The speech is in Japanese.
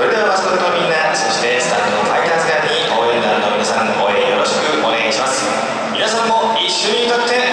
それではマスコットのみんなそしてスタッフのファイターズガーに応援団の皆さん応援よろしくお願いします。皆さんも一緒に歌って